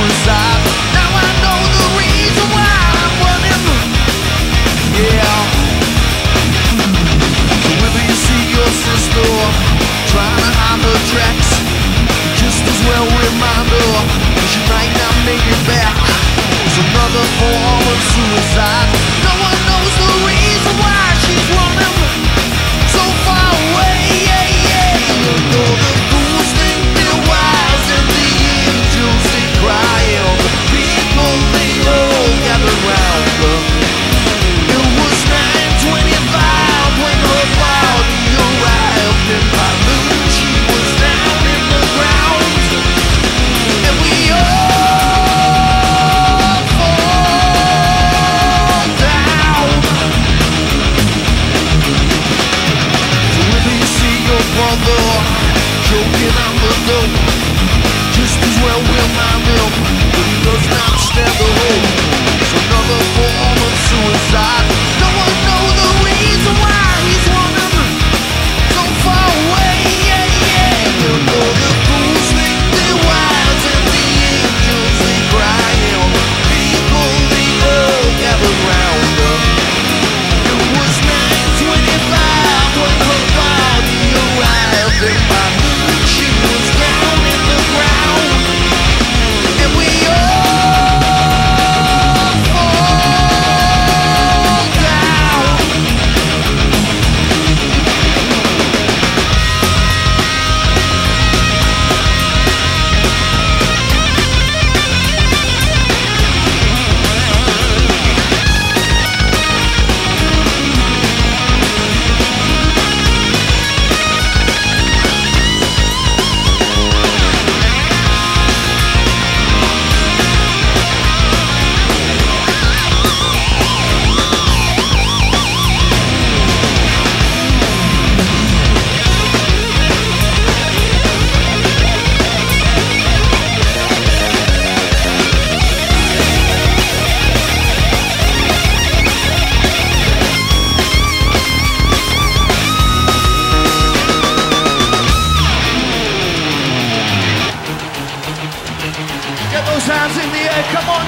was I You.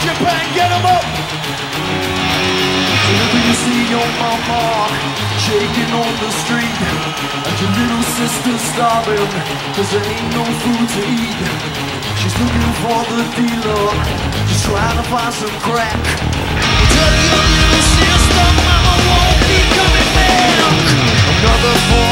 Japan, get them up! Whenever you see your mama shaking on the street And your little sister starving Cause there ain't no food to eat She's looking for the dealer She's trying to find some crack Tell your little sister mama won't be coming back. Another form